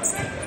Thanks.